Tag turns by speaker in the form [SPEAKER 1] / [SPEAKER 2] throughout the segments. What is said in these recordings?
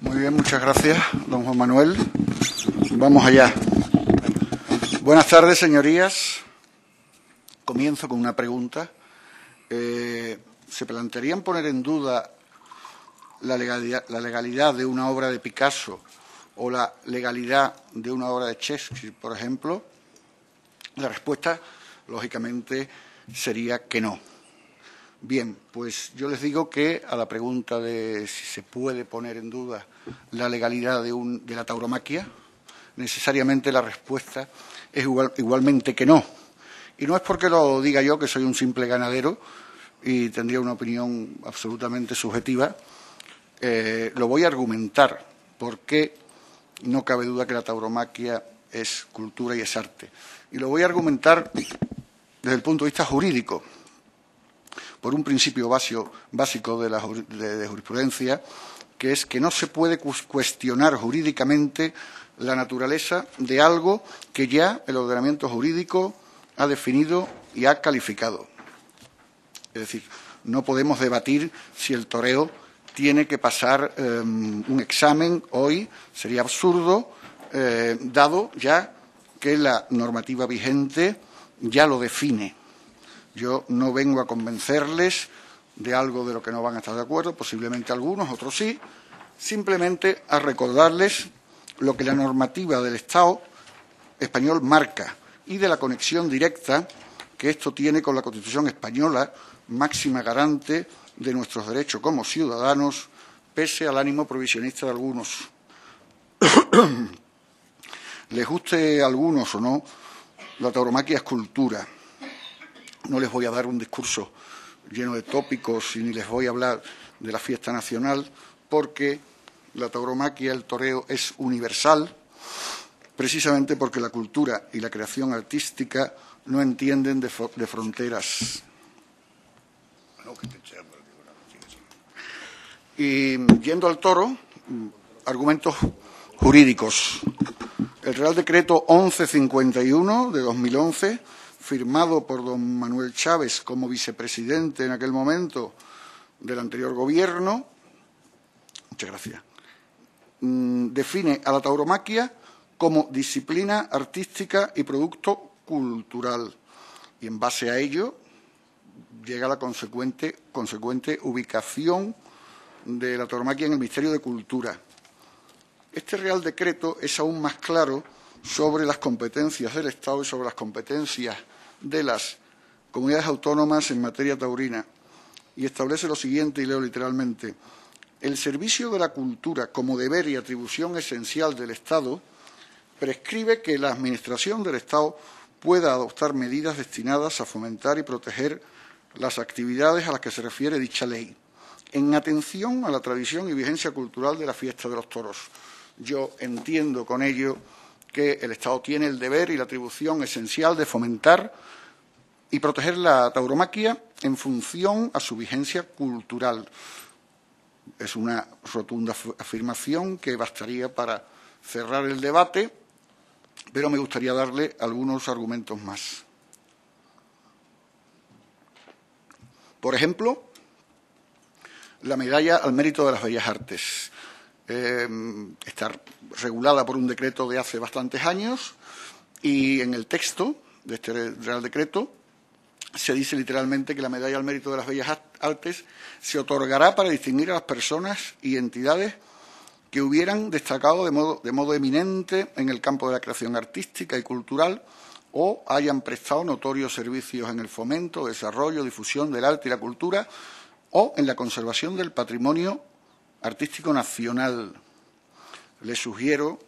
[SPEAKER 1] Muy bien, muchas gracias, don Juan Manuel. Vamos allá. Buenas tardes, señorías. Comienzo con una pregunta. Eh, ¿Se plantearían poner en duda la legalidad, la legalidad, de una obra de Picasso o la legalidad de una obra de Shakespeare, por ejemplo? La respuesta, lógicamente, sería que no. Bien, pues yo les digo que a la pregunta de si se puede poner en duda la legalidad de, la tauromaquia, necesariamente la respuesta es igualmente que no. Y no es porque lo diga yo, que soy un simple ganadero y tendría una opinión absolutamente subjetiva. Eh, lo voy a argumentar porque no cabe duda que la tauromaquia es cultura y es arte. Y lo voy a argumentar desde el punto de vista jurídico por un principio básico de, la, jurisprudencia, que es que no se puede cuestionar jurídicamente la naturaleza de algo que ya el ordenamiento jurídico ha definido y ha calificado. Es decir, no podemos debatir si el toreo tiene que pasar em, un examen hoy, sería absurdo, eh, dado ya que la normativa vigente ya lo define. Yo no vengo a convencerles de algo de lo que no van a estar de acuerdo, posiblemente algunos, otros sí, simplemente a recordarles lo que la normativa del Estado español marca y de la conexión directa que esto tiene con la Constitución española, máxima garante de nuestros derechos como ciudadanos, pese al ánimo provisionista de algunos. Les guste a algunos o no, la tauromaquia es cultura no les voy a dar un discurso lleno de tópicos y ni les voy a hablar de la fiesta nacional, porque la tauromaquia, el toreo, es universal, precisamente porque la cultura y la creación artística no entienden de, fronteras. Y yendo al toro, argumentos jurídicos. El Real Decreto 1151 de 2011 firmado por don Manuel Chávez como vicepresidente en aquel momento del anterior gobierno, muchas gracias, mm, define a la tauromaquia como disciplina artística y producto cultural. Y en base a ello llega la consecuente, consecuente ubicación de la tauromaquia en el Ministerio de Cultura. Este Real Decreto es aún más claro sobre las competencias del Estado y sobre las competencias de las comunidades autónomas en materia taurina y establece lo siguiente, y leo literalmente, el servicio de la cultura como deber y atribución esencial del Estado prescribe que la Administración del Estado pueda adoptar medidas destinadas a fomentar y proteger las actividades a las que se refiere dicha ley, en atención a la tradición y vigencia cultural de la fiesta de los toros. Yo entiendo con ello que el Estado tiene el deber y la atribución esencial de fomentar y proteger la tauromaquia en función a su vigencia cultural. Es una rotunda afirmación que bastaría para cerrar el debate, pero me gustaría darle algunos argumentos más. Por ejemplo, la medalla al mérito de las bellas artes. Eh, está regulada por un decreto de hace bastantes años y en el texto de este Real Decreto se dice literalmente que la medalla al mérito de las bellas artes se otorgará para distinguir a las personas y entidades que hubieran destacado de modo, de modo eminente en el campo de la creación artística y cultural o hayan prestado notorios servicios en el fomento, desarrollo, difusión del arte y la cultura o en la conservación del patrimonio artístico nacional. Les sugiero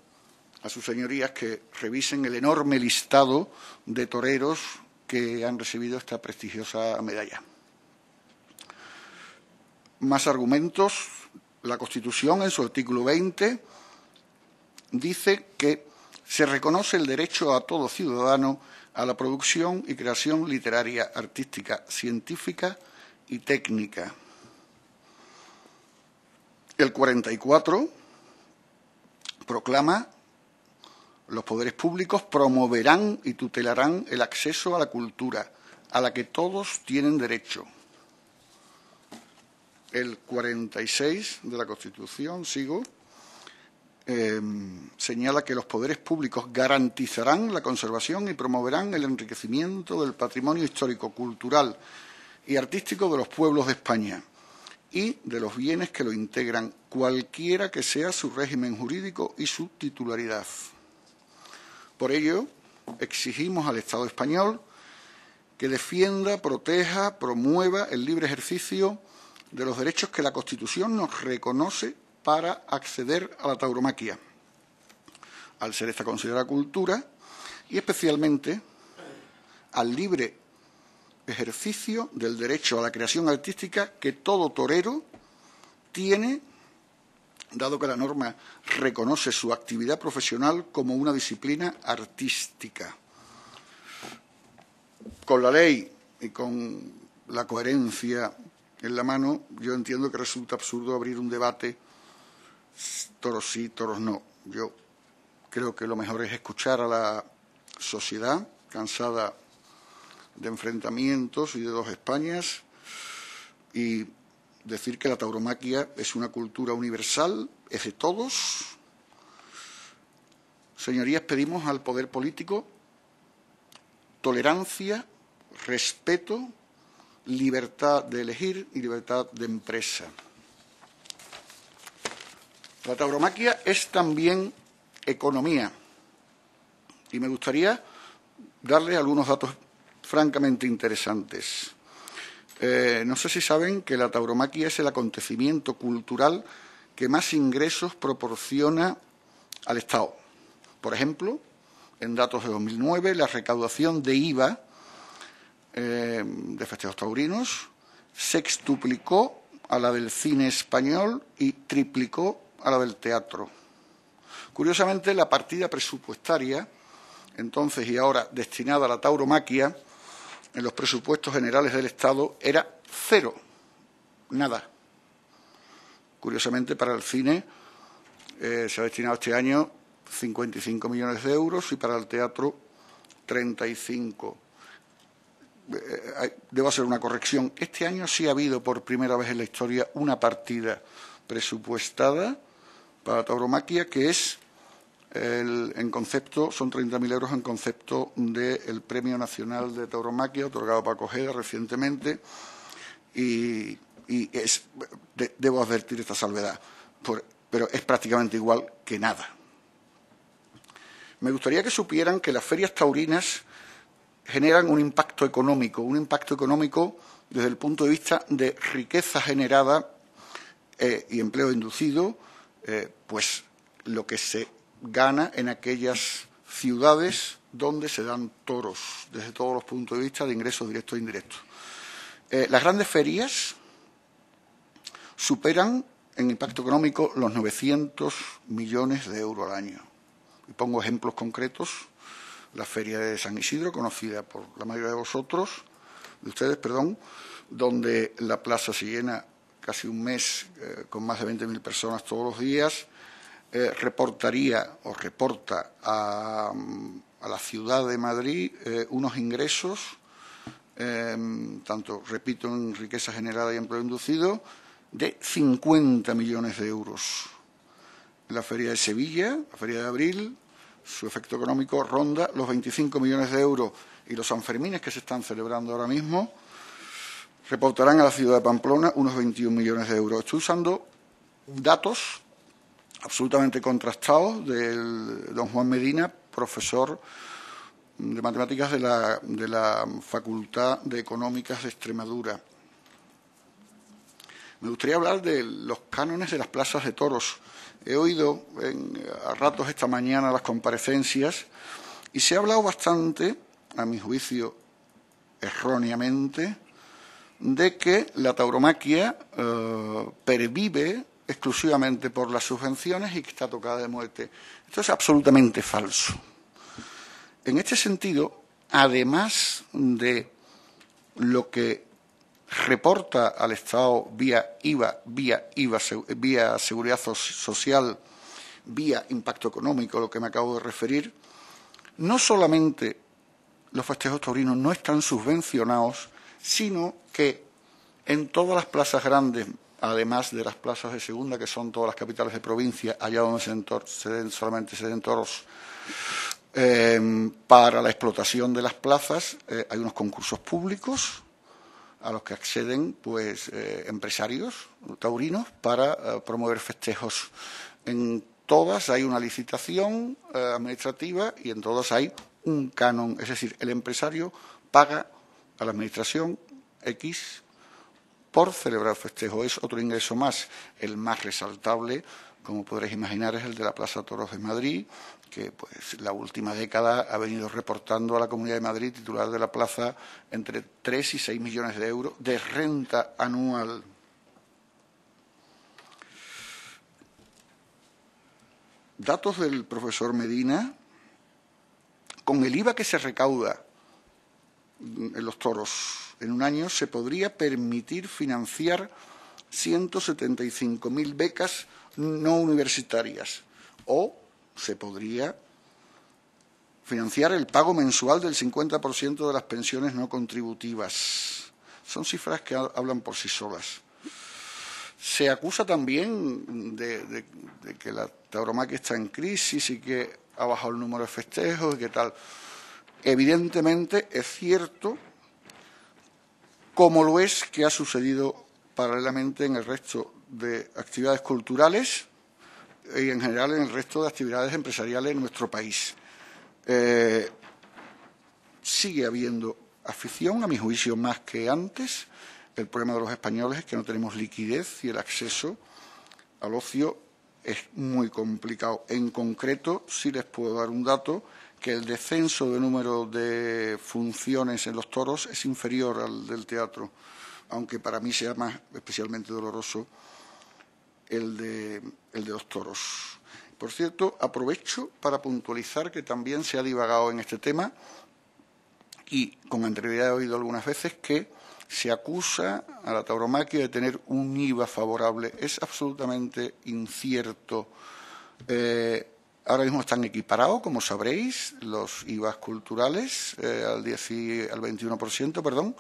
[SPEAKER 1] a sus señorías que revisen el enorme listado de toreros que han recibido esta prestigiosa medalla. Más argumentos. La Constitución, en su artículo 20, dice que se reconoce el derecho a todo ciudadano a la producción y creación literaria, artística, científica y técnica. El 44 proclama los poderes públicos promoverán y tutelarán el acceso a la cultura, a la que todos tienen derecho. El 46 de la Constitución, sigo, eh, señala que los poderes públicos garantizarán la conservación y promoverán el enriquecimiento del patrimonio histórico, cultural y artístico de los pueblos de España y de los bienes que lo integran, cualquiera que sea su régimen jurídico y su titularidad. Por ello, exigimos al Estado español que defienda, proteja, promueva el libre ejercicio de los derechos que la Constitución nos reconoce para acceder a la tauromaquia, al ser esta considerada cultura, y especialmente al libre ejercicio del derecho a la creación artística que todo torero tiene, dado que la norma reconoce su actividad profesional como una disciplina artística. Con la ley y con la coherencia en la mano, yo entiendo que resulta absurdo abrir un debate toros sí, toros no. Yo creo que lo mejor es escuchar a la sociedad cansada de enfrentamientos y de dos Españas y decir que la tauromaquia es una cultura universal, es de todos. Señorías, pedimos al poder político tolerancia, respeto, libertad de elegir y libertad de empresa. La tauromaquia es también economía y me gustaría darle algunos datos francamente interesantes. Eh, no sé si saben que la tauromaquia es el acontecimiento cultural que más ingresos proporciona al Estado. Por ejemplo, en datos de 2009, la recaudación de IVA eh, de festejos taurinos sextuplicó a la del cine español y triplicó a la del teatro. Curiosamente, la partida presupuestaria, entonces y ahora destinada a la tauromaquia, en los presupuestos generales del Estado era cero, nada. Curiosamente, para el cine eh, se ha destinado este año 55 millones de euros y para el teatro 35. Eh, debo hacer una corrección. Este año sí ha habido por primera vez en la historia una partida presupuestada para tauromaquia que es en concepto, son 30.000 euros en concepto del Premio Nacional de Tauromaquia, otorgado para Cogeda recientemente, y, debo advertir esta salvedad, pero es prácticamente igual que nada. Me gustaría que supieran que las ferias taurinas generan un impacto económico, un impacto económico desde el punto de vista de riqueza generada eh, y empleo inducido, eh, pues lo que se gana en aquellas ciudades donde se dan toros, desde todos los puntos de vista de ingresos directos e indirectos. Eh, las grandes ferias superan en impacto económico los 900 millones de euros al año. Y pongo ejemplos concretos. La feria de San Isidro, conocida por la mayoría de vosotros, de ustedes, perdón, donde la plaza se llena casi un mes eh, con más de 20.000 personas todos los días, eh, reportaría o reporta a, la ciudad de Madrid eh, unos ingresos, em, tanto, repito, en riqueza generada y empleo inducido, de 50 millones de euros. La Feria de Sevilla, la Feria de Abril, su efecto económico ronda los 25 millones de euros y los Sanfermines que se están celebrando ahora mismo reportarán a la ciudad de Pamplona unos 21 millones de euros. Estoy usando datos absolutamente contrastado del don Juan Medina, profesor de matemáticas de la, de la Facultad de Económicas de Extremadura. Me gustaría hablar de los cánones de las plazas de toros. He oído a ratos esta mañana las comparecencias y se ha hablado bastante, a mi juicio erróneamente, de que la tauromaquia eh, pervive exclusivamente por las subvenciones y que está tocada de muerte. Esto es absolutamente falso. En este sentido, además de lo que reporta al Estado vía IVA, vía, IVA, vía seguridad social, vía impacto económico, lo que me acabo de referir, no solamente los festejos taurinos no están subvencionados, sino que en todas las plazas grandes además de las plazas de segunda, que son todas las capitales de provincia, allá donde se, den, solamente se den toros, eh, para la explotación de las plazas eh, hay unos concursos públicos a los que acceden pues eh, empresarios taurinos para promover festejos. En todas hay una licitación administrativa y en todas hay un canon, es decir, el empresario paga a la administración X por celebrar festejo. Es otro ingreso más, el más resaltable, como podréis imaginar, es el de la Plaza Toros de Madrid, que pues la última década ha venido reportando a la Comunidad de Madrid, titular de la plaza, entre 3 y 6 millones de euros de renta anual. Datos del profesor Medina, con el IVA que se recauda en los toros en un año se podría permitir financiar 175.000 becas no universitarias o se podría financiar el pago mensual del 50% de las pensiones no contributivas. Son cifras que hablan por sí solas. Se acusa también de, que la tauromaquia está en crisis y que ha bajado el número de festejos y que tal. Evidentemente es cierto como lo es que ha sucedido paralelamente en el resto de actividades culturales y en general en el resto de actividades empresariales en nuestro país. Eh, sigue habiendo afición, a mi juicio, más que antes. El problema de los españoles es que no tenemos liquidez y el acceso al ocio es muy complicado. En concreto, si les puedo dar un dato, que el descenso de número de funciones en los toros es inferior al del teatro, aunque para mí sea más especialmente doloroso el de, el de los toros. Por cierto, aprovecho para puntualizar que también se ha divagado en este tema y con anterioridad he oído algunas veces que se acusa a la tauromaquia de tener un IVA favorable. Es absolutamente incierto. Eh, Ahora mismo están equiparados, como sabréis, los IVAs culturales eh, al, 10 al 21%, perdón,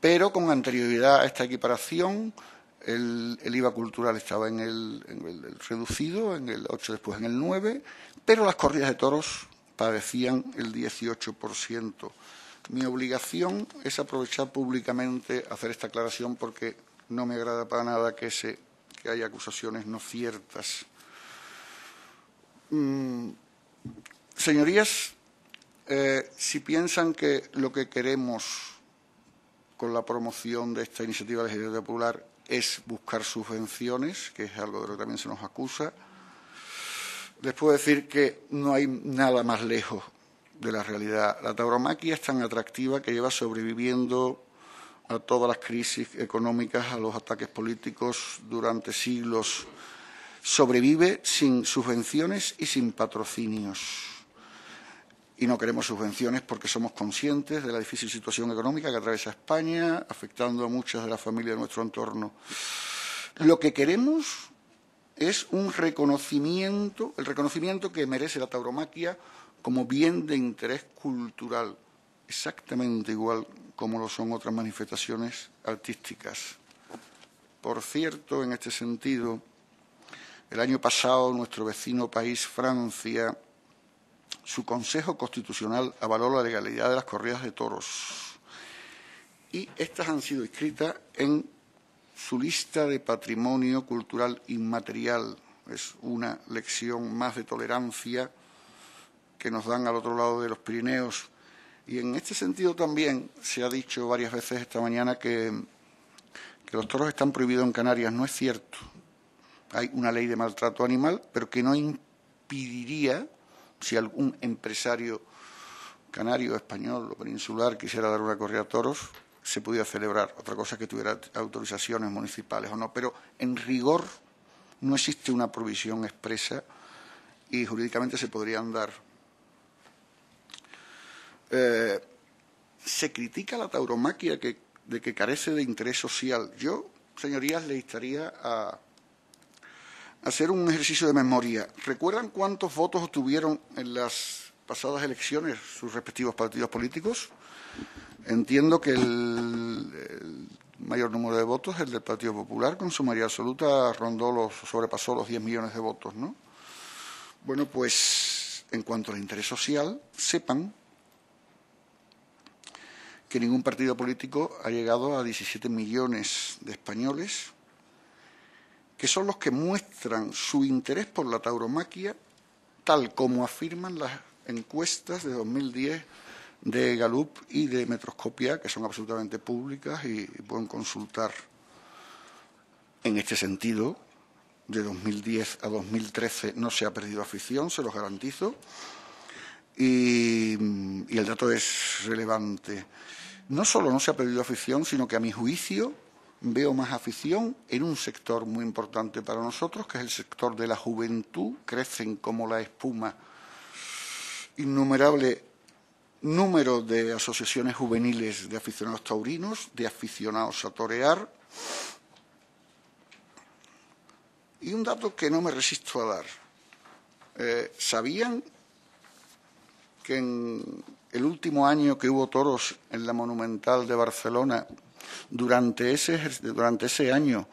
[SPEAKER 1] pero con anterioridad a esta equiparación el, IVA cultural estaba en el, reducido, en el 8, después en el 9, pero las corridas de toros padecían el 18%. Mi obligación es aprovechar públicamente hacer esta aclaración porque no me agrada para nada que, se, que haya acusaciones no ciertas. Mm, señorías, eh, si piensan que lo que queremos con la promoción de esta iniciativa legislativa popular es buscar subvenciones, que es algo de lo que también se nos acusa, les puedo decir que no hay nada más lejos de la realidad. La tauromaquia es tan atractiva que lleva sobreviviendo a todas las crisis económicas, a los ataques políticos durante siglos sobrevive sin subvenciones y sin patrocinios. Y no queremos subvenciones porque somos conscientes de la difícil situación económica que atraviesa España, afectando a muchas de las familias de nuestro entorno. Lo que queremos es un reconocimiento, el reconocimiento que merece la tauromaquia como bien de interés cultural, exactamente igual como lo son otras manifestaciones artísticas. Por cierto, en este sentido, el año pasado, nuestro vecino país, Francia, su Consejo Constitucional avaló la legalidad de las corridas de toros y estas han sido inscritas en su lista de patrimonio cultural inmaterial. Es una lección más de tolerancia que nos dan al otro lado de los Pirineos. Y en este sentido también se ha dicho varias veces esta mañana que, que los toros están prohibidos en Canarias. No es cierto hay una ley de maltrato animal, pero que no impediría, si algún empresario canario, español o peninsular quisiera dar una corrida a toros, se pudiera celebrar. Otra cosa es que tuviera autorizaciones municipales o no, pero en rigor no existe una provisión expresa y jurídicamente se podrían dar. Eh, se critica la tauromaquia de que carece de interés social. Yo, señorías, le instaría a hacer un ejercicio de memoria. ¿Recuerdan cuántos votos obtuvieron en las pasadas elecciones sus respectivos partidos políticos? Entiendo que el, mayor número de votos, el del Partido Popular, con su mayoría absoluta rondó los, sobrepasó los 10 millones de votos, ¿no? Bueno, pues en cuanto al interés social, sepan que ningún partido político ha llegado a 17 millones de españoles, que son los que muestran su interés por la tauromaquia, tal como afirman las encuestas de 2010 de Galup y de Metroscopia, que son absolutamente públicas y pueden consultar en este sentido de 2010 a 2013 no se ha perdido afición, se los garantizo. Y, y, el dato es relevante. No solo no se ha perdido afición, sino que a mi juicio veo más afición en un sector muy importante para nosotros, que es el sector de la juventud. Crecen como la espuma innumerable número de asociaciones juveniles de aficionados taurinos, de aficionados a torear, Y un dato que no me resisto a dar. Eh, ¿Sabían que en el último año que hubo toros en la Monumental de Barcelona, durante ese, durante ese año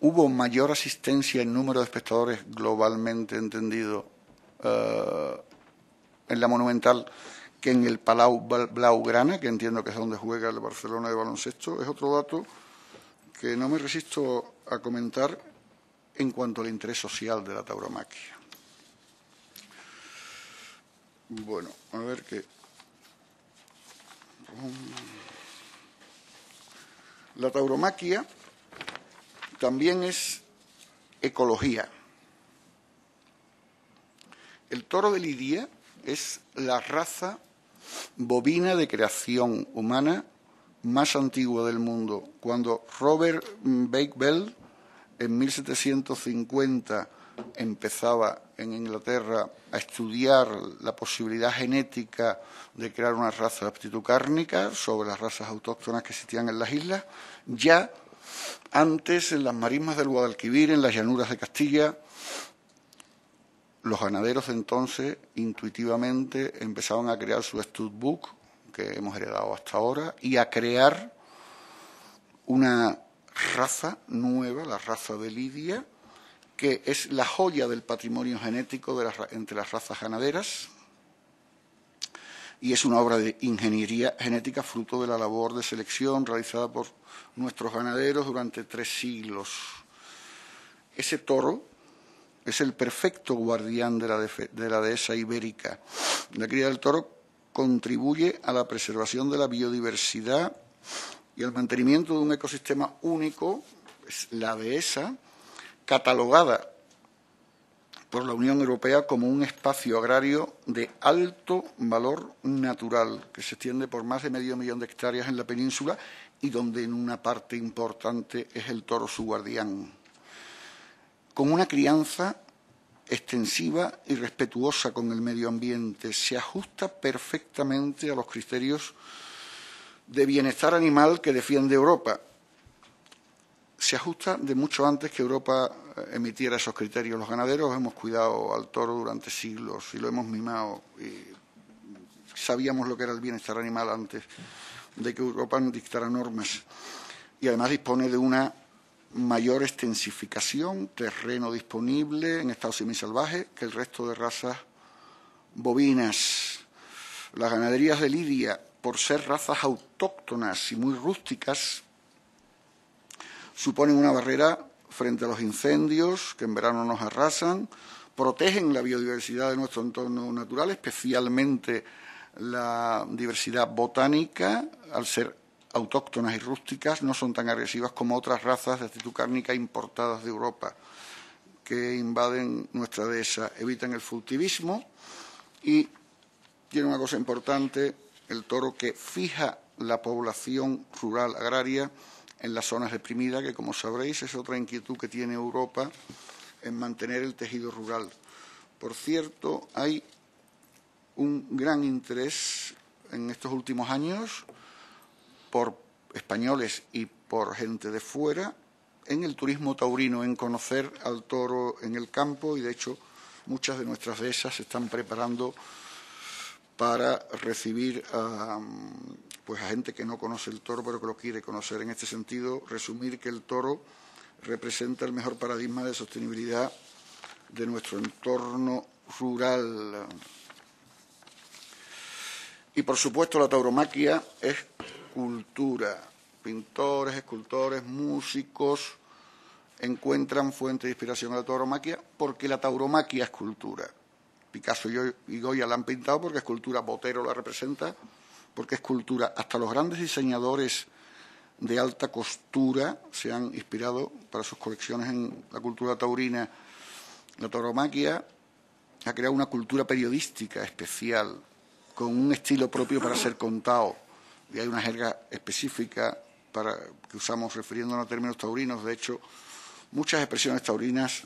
[SPEAKER 1] hubo mayor asistencia en número de espectadores globalmente entendido eh, en la Monumental que en el Palau Blaugrana, que entiendo que es donde juega el Barcelona de baloncesto. Es otro dato que no me resisto a comentar en cuanto al interés social de la tauromaquia. Bueno, a ver qué. La tauromaquia también es ecología. El toro de Lidia es la raza bovina de creación humana más antigua del mundo. Cuando Robert Bakewell en 1750 empezaba en Inglaterra a estudiar la posibilidad genética de crear una raza de aptitud cárnica sobre las razas autóctonas que existían en las islas, ya antes en las marismas del Guadalquivir, en las llanuras de Castilla, los ganaderos de entonces intuitivamente empezaban a crear su studbook, que hemos heredado hasta ahora, y a crear una raza nueva, la raza de Lidia, que es la joya del patrimonio genético de entre las razas ganaderas y es una obra de ingeniería genética fruto de la labor de selección realizada por nuestros ganaderos durante tres siglos. Ese toro es el perfecto guardián de la, de la dehesa ibérica. La cría del toro contribuye a la preservación de la biodiversidad y el mantenimiento de un ecosistema único, es la dehesa, catalogada por la Unión Europea como un espacio agrario de alto valor natural, que se extiende por más de medio millón de hectáreas en la península y donde en una parte importante es el toro su guardián. Con una crianza extensiva y respetuosa con el medio ambiente, se ajusta perfectamente a los criterios de bienestar animal que defiende Europa. Se ajusta de mucho antes que Europa eh, emitiera esos criterios. Los ganaderos hemos cuidado al toro durante siglos y lo hemos mimado. Y sabíamos lo que era el bienestar animal antes de que Europa dictara normas. Y además dispone de una mayor extensificación, terreno disponible en estado semisalvaje que el resto de razas bovinas. Las ganaderías de Lidia por ser razas autóctonas y muy rústicas, suponen una barrera frente a los incendios que en verano nos arrasan, protegen la biodiversidad de nuestro entorno natural, especialmente la diversidad botánica, al ser autóctonas y rústicas, no son tan agresivas como otras razas de actitud cárnica importadas de Europa que invaden nuestra dehesa, evitan el fultivismo y tiene una cosa importante, el toro que fija la población rural agraria en las zonas deprimidas, que como sabréis es otra inquietud que tiene Europa en mantener el tejido rural. Por cierto, hay un gran interés en estos últimos años por españoles y por gente de fuera en el turismo taurino, en conocer al toro en el campo y de hecho muchas de nuestras dehesas se están preparando para recibir a pues a gente que no conoce el toro pero que lo quiere conocer. En este sentido, resumir que el toro representa el mejor paradigma de sostenibilidad de nuestro entorno rural. Y por supuesto la tauromaquia es cultura. Pintores, escultores, músicos encuentran fuente de inspiración a la tauromaquia porque la tauromaquia es cultura. Picasso y Goya la han pintado porque es cultura, Botero la representa porque es cultura. Hasta los grandes diseñadores de alta costura se han inspirado para sus colecciones en la cultura taurina. La tauromaquia ha creado una cultura periodística especial, con un estilo propio para ser contado. Y hay una jerga específica para, que usamos refiriéndonos a términos taurinos. De hecho, muchas expresiones taurinas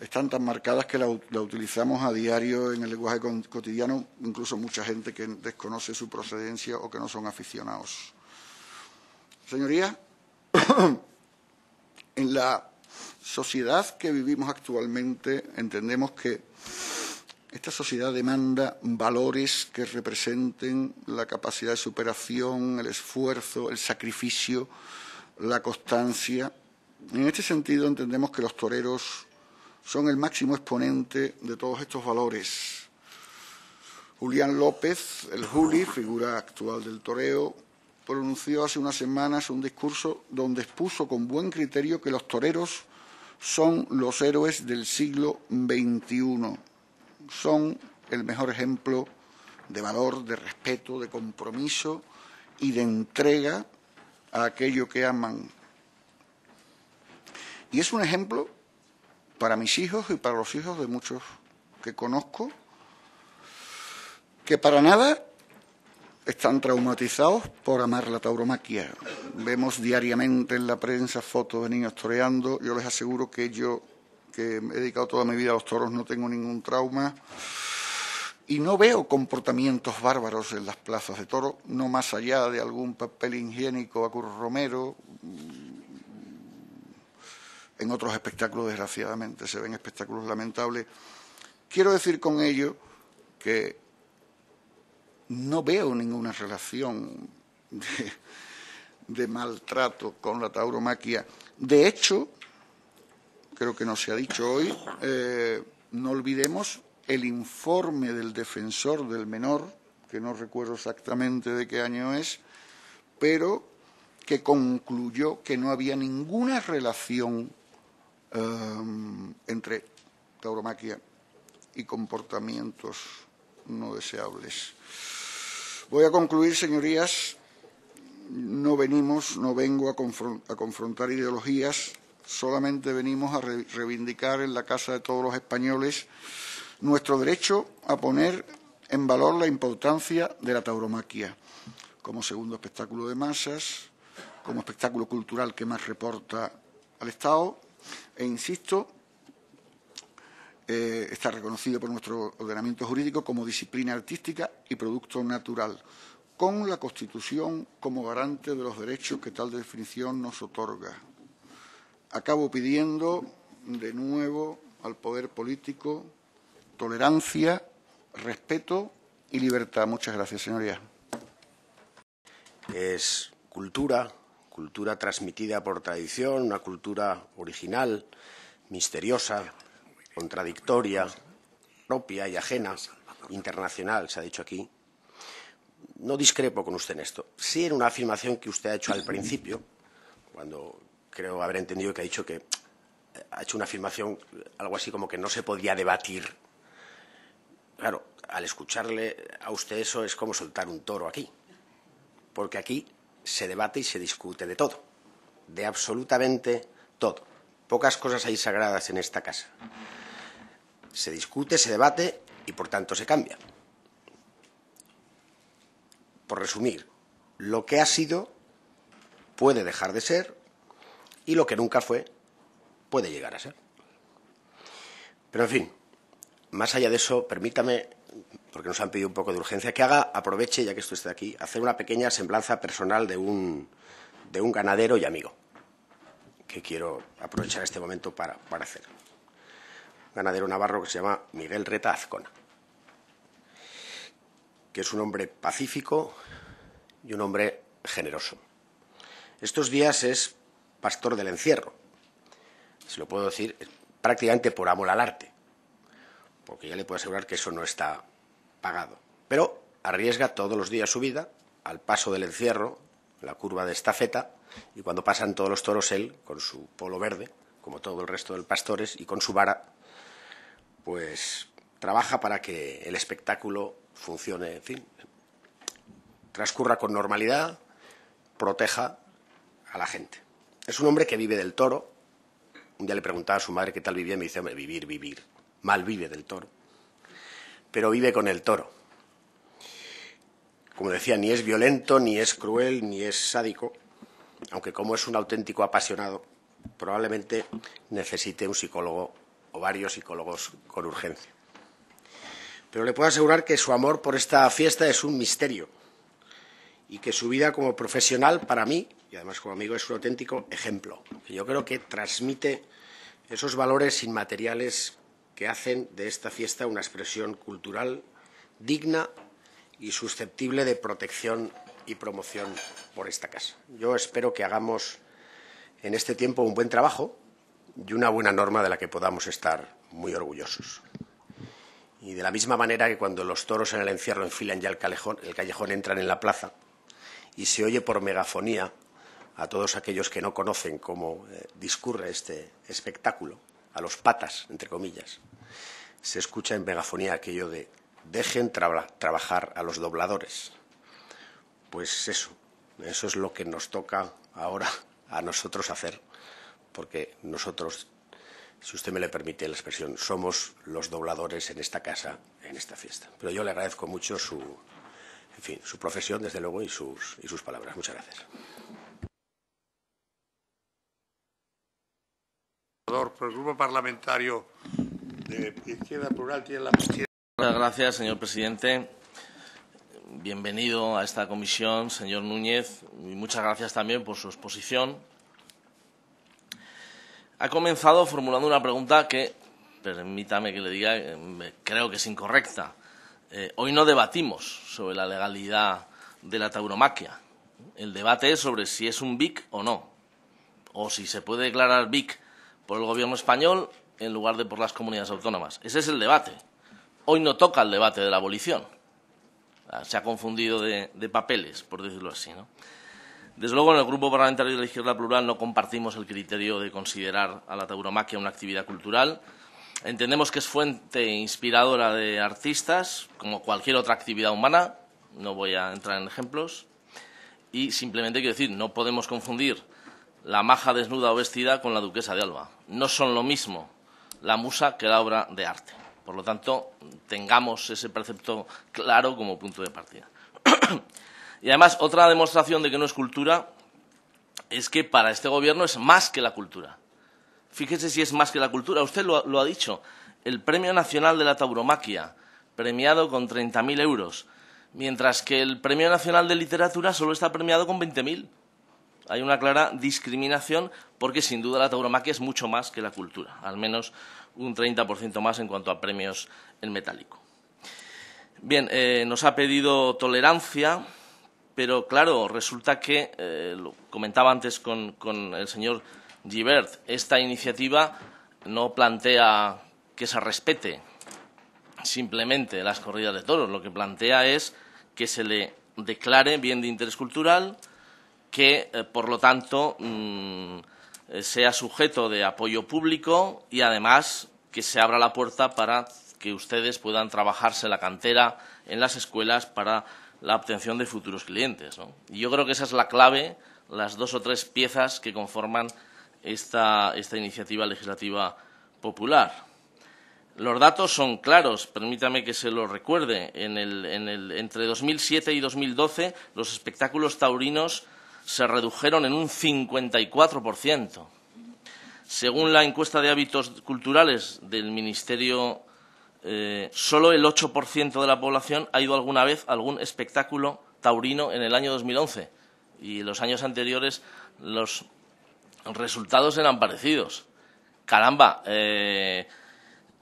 [SPEAKER 1] están tan marcadas que la, utilizamos a diario en el lenguaje cotidiano, incluso mucha gente que desconoce su procedencia o que no son aficionados. Señorías, en la sociedad que vivimos actualmente entendemos que esta sociedad demanda valores que representen la capacidad de superación, el esfuerzo, el sacrificio, la constancia. En este sentido entendemos que los toreros son el máximo exponente de todos estos valores. Julián López, el Juli, figura actual del toreo, pronunció hace unas semanas un discurso donde expuso con buen criterio que los toreros son los héroes del siglo XXI son el mejor ejemplo de valor, de respeto, de compromiso y de entrega a aquello que aman. Y es un ejemplo para mis hijos y para los hijos de muchos que conozco, que para nada están traumatizados por amar la tauromaquia. Vemos diariamente en la prensa fotos de niños toreando. Yo les aseguro que yo que he dedicado toda mi vida a los toros, no tengo ningún trauma y no veo comportamientos bárbaros en las plazas de toros, no más allá de algún papel higiénico a Curro Romero. En otros espectáculos, desgraciadamente, se ven espectáculos lamentables. Quiero decir con ello que no veo ninguna relación de, maltrato con la tauromaquia. De hecho, creo que no se ha dicho hoy, eh, no olvidemos el informe del defensor del menor, que no recuerdo exactamente de qué año es, pero que concluyó que no había ninguna relación eh, entre tauromaquia y comportamientos no deseables. Voy a concluir, señorías. No venimos, no vengo a confrontar ideologías, solamente venimos a reivindicar en la Casa de todos los españoles nuestro derecho a poner en valor la importancia de la tauromaquia como segundo espectáculo de masas, como espectáculo cultural que más reporta al Estado e, insisto, eh, está reconocido por nuestro ordenamiento jurídico como disciplina artística y producto natural, con la Constitución como garante de los derechos que tal definición nos otorga acabo pidiendo de nuevo al poder político tolerancia, respeto y libertad. Muchas gracias, señoría.
[SPEAKER 2] Es cultura, cultura transmitida por tradición, una cultura original, misteriosa, contradictoria, propia y ajena, internacional, se ha dicho aquí. No discrepo con usted en esto. Sí en una afirmación que usted ha hecho al principio, cuando creo haber entendido que ha dicho que eh, ha hecho una afirmación, algo así como que no se podía debatir. Claro, al escucharle a usted eso es como soltar un toro aquí, porque aquí se debate y se discute de todo, de absolutamente todo. Pocas cosas hay sagradas en esta casa. Se discute, se debate y por tanto se cambia. Por resumir, lo que ha sido puede dejar de ser y lo que nunca fue puede llegar a ser. Pero, en fin, más allá de eso, permítame, porque nos han pedido un poco de urgencia, que haga, aproveche, ya que esto está aquí, hacer una pequeña semblanza personal de un, de un ganadero y amigo, que quiero aprovechar este momento para, para hacer. Un ganadero navarro que se llama Miguel Reta Azcona, que es un hombre pacífico y un hombre generoso. Estos días es pastor del encierro. Se lo puedo decir prácticamente por amor al arte, porque ya le puedo asegurar que eso no está pagado. Pero arriesga todos los días su vida al paso del encierro, la curva de estafeta, y cuando pasan todos los toros, él, con su polo verde, como todo el resto de pastores, y con su vara, pues trabaja para que el espectáculo funcione, en fin, transcurra con normalidad, proteja a la gente. Es un hombre que vive del toro. Un día le preguntaba a su madre qué tal vivía y me dice, vivir, vivir. Mal vive del toro. Pero vive con el toro. Como decía, ni es violento, ni es cruel, ni es sádico, aunque como es un auténtico apasionado, probablemente necesite un psicólogo o varios psicólogos con urgencia. Pero le puedo asegurar que su amor por esta fiesta es un misterio y que su vida como profesional, para mí, y además como amigo, es un auténtico ejemplo, yo creo que transmite esos valores inmateriales que hacen de esta fiesta una expresión cultural digna y susceptible de protección y promoción por esta casa. Yo espero que hagamos en este tiempo un buen trabajo y una buena norma de la que podamos estar muy orgullosos. Y de la misma manera que cuando los toros en el encierro enfilan ya el callejón, el callejón entran en la plaza y se oye por megafonía a todos aquellos que no conocen cómo eh, discurre este espectáculo, a los patas, entre comillas, se escucha en megafonía aquello de dejen trabajar a los dobladores. Pues eso, eso es lo que nos toca ahora a nosotros hacer, porque nosotros, si usted me le permite la expresión, somos los dobladores en esta casa, en esta fiesta. Pero yo le agradezco mucho su, en fin, su profesión, desde luego, y sus, y sus palabras. Muchas gracias.
[SPEAKER 3] Por el Grupo Parlamentario
[SPEAKER 4] Muchas gracias, señor presidente. Bienvenido a esta comisión, señor Núñez, y muchas gracias también por su exposición. Ha comenzado formulando una pregunta que, permítame que le diga, creo que es incorrecta. Eh, hoy no debatimos sobre la legalidad de la tauromaquia. El debate es sobre si es un BIC o no, o si se puede declarar BIC por el Gobierno español en lugar de por las comunidades autónomas. Ese es el debate. Hoy no toca el debate de la abolición. Se ha confundido de, de papeles, por decirlo así. ¿no? Desde luego, en el Grupo Parlamentario de la Izquierda Plural no compartimos el criterio de considerar a la tauromaquia una actividad cultural Entendemos que es fuente inspiradora de artistas, como cualquier otra actividad humana. No voy a entrar en ejemplos. Y simplemente quiero decir, no podemos confundir la maja desnuda o vestida con la duquesa de Alba. No son lo mismo la musa que la obra de arte. Por lo tanto, tengamos ese precepto claro como punto de partida. y además, otra demostración de que no es cultura es que para este Gobierno es más que la cultura. Fíjese si es más que la cultura. Usted lo, ha dicho. El Premio Nacional de la Tauromaquia, premiado con 30.000 euros, mientras que el Premio Nacional de Literatura solo está premiado con 20.000. Hay una clara discriminación porque, sin duda, la tauromaquia es mucho más que la cultura, al menos un 30% más en cuanto a premios en metálico. Bien, eh, nos ha pedido tolerancia, pero claro, resulta que, eh, lo comentaba antes con el señor Givert, esta iniciativa no plantea que se respete simplemente las corridas de toros, lo que plantea es que se le declare bien de interés cultural, que, eh, por lo tanto, mm, eh, sea sujeto de apoyo público y, además, que se abra la puerta para que ustedes puedan trabajarse la cantera en las escuelas para la obtención de futuros clientes. Y yo creo que esa es la clave, las dos o tres piezas que conforman esta, iniciativa legislativa popular. Los datos son claros, permítame que se los recuerde. En el, en el, entre 2007 y 2012 los espectáculos taurinos se redujeron en un 54%. Según la encuesta de hábitos culturales del Ministerio, eh, solo el 8% de la población ha ido alguna vez a algún espectáculo taurino en el año 2011 y en los años anteriores los resultados eran parecidos. Caramba, eh,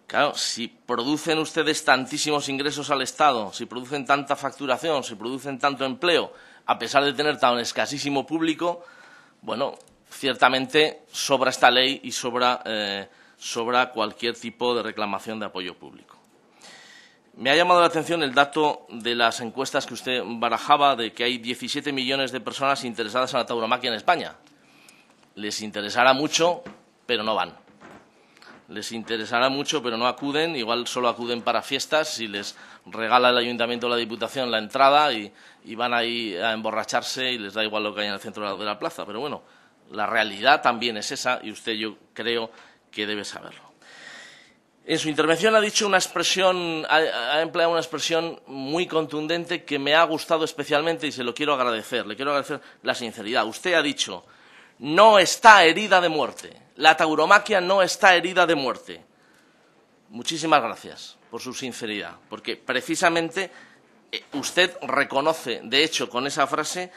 [SPEAKER 4] claro, si producen ustedes tantísimos ingresos al Estado, si producen tanta facturación, si producen tanto empleo, a pesar de tener tan escasísimo público, bueno, ciertamente sobra esta ley y sobra, eh, sobra cualquier tipo de reclamación de apoyo público. Me ha llamado la atención el dato de las encuestas que usted barajaba de que hay 17 millones de personas interesadas en la tauromaquia en España. Les interesará mucho, pero no van. Les interesará mucho, pero no acuden. Igual solo acuden para fiestas si les regala el ayuntamiento o la diputación la entrada y, van ahí a emborracharse y les da igual lo que hay en el centro de la plaza. Pero bueno, la realidad también es esa y usted yo creo que debe saberlo. En su intervención ha dicho una expresión, ha, empleado una expresión muy contundente que me ha gustado especialmente y se lo quiero agradecer. Le quiero agradecer la sinceridad. Usted ha dicho, no está herida de muerte. La tauromaquia no está herida de muerte. Muchísimas gracias por su sinceridad, porque precisamente eh, usted reconoce, de hecho, con esa frase,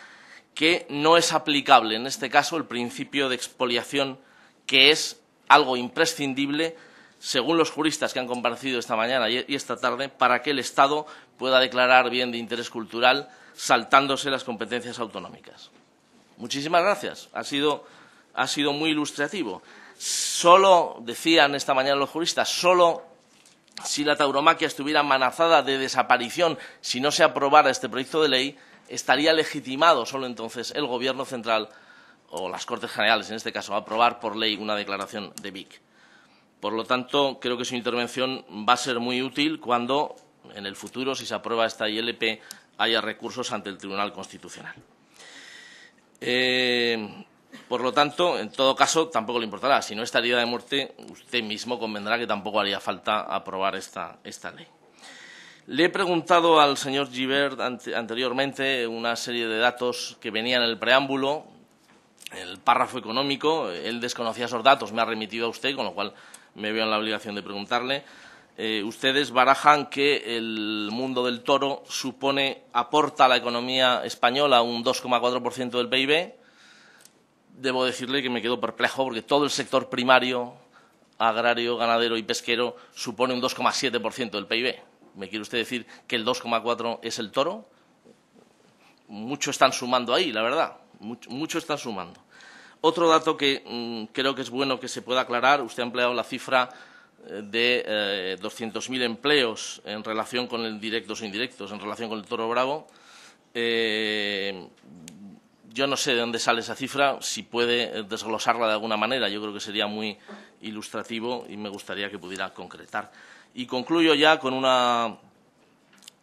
[SPEAKER 4] que no es aplicable en este caso el principio de expoliación, que es algo imprescindible según los juristas que han comparecido esta mañana y esta tarde, para que el Estado pueda declarar bien de interés cultural saltándose las competencias autonómicas. Muchísimas gracias. Ha sido, ha sido muy ilustrativo. Solo, decían esta mañana los juristas, solo si la tauromaquia estuviera amenazada de desaparición si no se aprobara este proyecto de ley, estaría legitimado solo entonces el Gobierno central o las Cortes Generales, en este caso, a aprobar por ley una declaración de BIC. Por lo tanto, creo que su intervención va a ser muy útil cuando, en el futuro, si se aprueba esta ILP, haya recursos ante el Tribunal Constitucional. Eh, por lo tanto, en todo caso, tampoco le importará. Si no estaría de muerte, usted mismo convendrá que tampoco haría falta aprobar esta, ley. Le he preguntado al señor Gibert anteriormente una serie de datos que venían en el preámbulo, el párrafo económico. Él desconocía esos datos, me ha remitido a usted, con lo cual me veo en la obligación de preguntarle. Eh, ustedes barajan que el mundo del toro supone, aporta a la economía española un 2,4% del PIB. Debo decirle que me quedo perplejo porque todo el sector primario, agrario, ganadero y pesquero supone un 2,7% del PIB. ¿Me quiere usted decir que el 2,4% es el toro? Mucho están sumando ahí, la verdad. mucho están sumando. Otro dato que mm, creo que es bueno que se pueda aclarar, usted ha empleado la cifra de eh, 200.000 empleos en relación con el directos e indirectos, en relación con el toro bravo. Eh, yo no sé de dónde sale esa cifra, si puede desglosarla de alguna manera, yo creo que sería muy ilustrativo y me gustaría que pudiera concretar. Y concluyo ya con una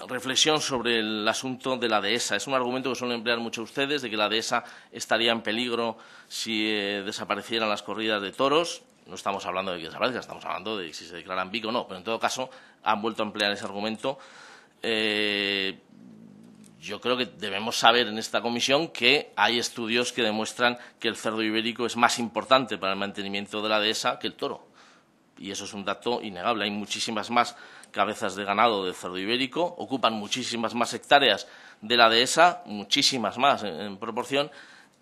[SPEAKER 4] reflexión sobre el asunto de la dehesa. Es un argumento que suelen emplear mucho ustedes, de que la dehesa estaría en peligro si eh, desaparecieran las corridas de toros. No estamos hablando de que desaparezca, estamos hablando de si se declaran pico o no, pero en todo caso han vuelto a emplear ese argumento. Eh, yo creo que debemos saber en esta comisión que hay estudios que demuestran que el cerdo ibérico es más importante para el mantenimiento de la dehesa que el toro. Y eso es un dato innegable. Hay muchísimas más cabezas de ganado de cerdo ibérico, ocupan muchísimas más hectáreas de la dehesa, muchísimas más en, proporción,